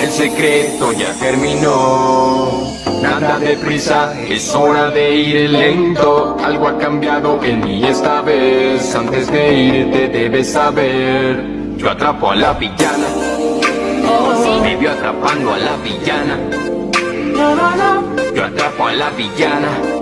El secreto ya terminó. Nada de prisa, es hora de ir lento. Algo ha cambiado en mí esta vez. Antes de irte debes saber. Yo atrapo a la villana. Me vio atrapando a la villana. Yo atrapo a la villana.